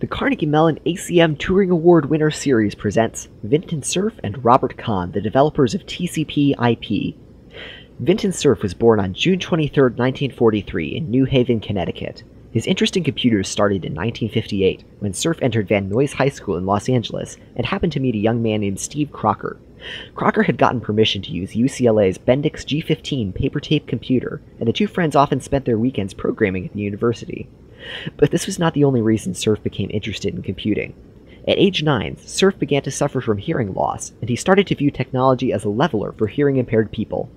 The Carnegie Mellon ACM Turing Award Winner Series presents Vinton Cerf and Robert Kahn, the developers of TCP IP. Vinton Cerf was born on June 23, 1943, in New Haven, Connecticut. His interest in computers started in 1958, when Cerf entered Van Nuys High School in Los Angeles and happened to meet a young man named Steve Crocker. Crocker had gotten permission to use UCLA's Bendix G15 paper tape computer, and the two friends often spent their weekends programming at the university. But this was not the only reason Cerf became interested in computing. At age 9, Cerf began to suffer from hearing loss, and he started to view technology as a leveler for hearing impaired people.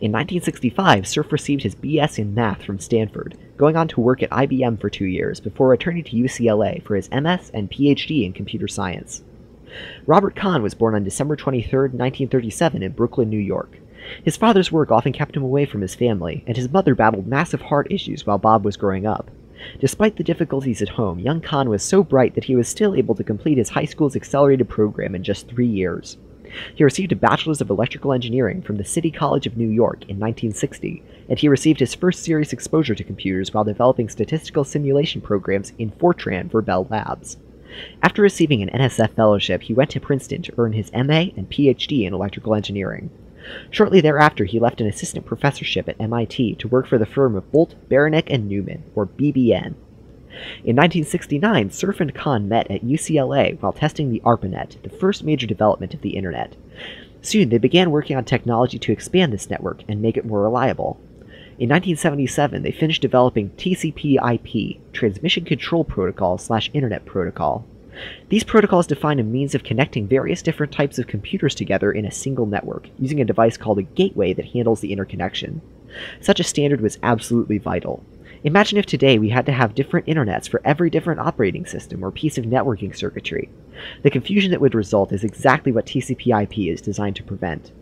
In 1965, Cerf received his BS in math from Stanford, going on to work at IBM for two years before returning to UCLA for his MS and PhD in computer science. Robert Kahn was born on December 23, 1937, in Brooklyn, New York. His father's work often kept him away from his family, and his mother battled massive heart issues while Bob was growing up. Despite the difficulties at home, young Kahn was so bright that he was still able to complete his high school's accelerated program in just three years. He received a Bachelor's of Electrical Engineering from the City College of New York in 1960, and he received his first serious exposure to computers while developing statistical simulation programs in Fortran for Bell Labs. After receiving an NSF fellowship, he went to Princeton to earn his MA and PhD in electrical engineering. Shortly thereafter, he left an assistant professorship at MIT to work for the firm of Bolt, Beranek, and Newman, or BBN. In 1969, Cerf and Kahn met at UCLA while testing the ARPANET, the first major development of the Internet. Soon, they began working on technology to expand this network and make it more reliable. In 1977, they finished developing TCP/IP, Transmission Control Protocol slash Internet Protocol. These protocols define a means of connecting various different types of computers together in a single network, using a device called a gateway that handles the interconnection. Such a standard was absolutely vital. Imagine if today we had to have different internets for every different operating system or piece of networking circuitry. The confusion that would result is exactly what TCP/IP is designed to prevent.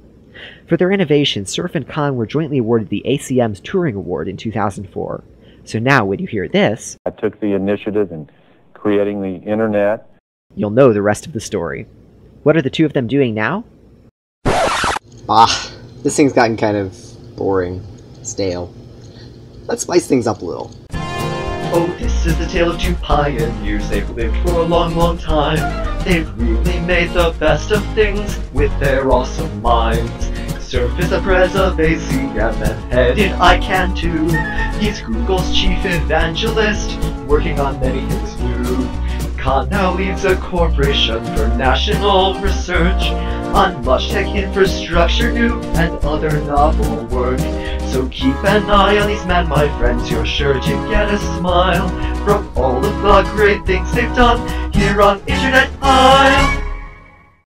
For their innovation, Cerf and Kahn were jointly awarded the ACM's Turing Award in 2004. So now, when you hear this, I took the initiative in creating the internet. You'll know the rest of the story. What are the two of them doing now? Ah, this thing's gotten kind of boring, stale. Let's spice things up a little. Oh, this is the tale of two pioneers. They've lived for a long, long time. They've really made the best of things with their awesome minds. Cerf is the pres of ACM and headed ICANN too. He's Google's chief evangelist, working on many things new. Kahn now leads a corporation for national research on much tech infrastructure new and other novel work. So keep an eye on these men, my friends, you're sure to get a smile from all of the great things they've done here on Internet I.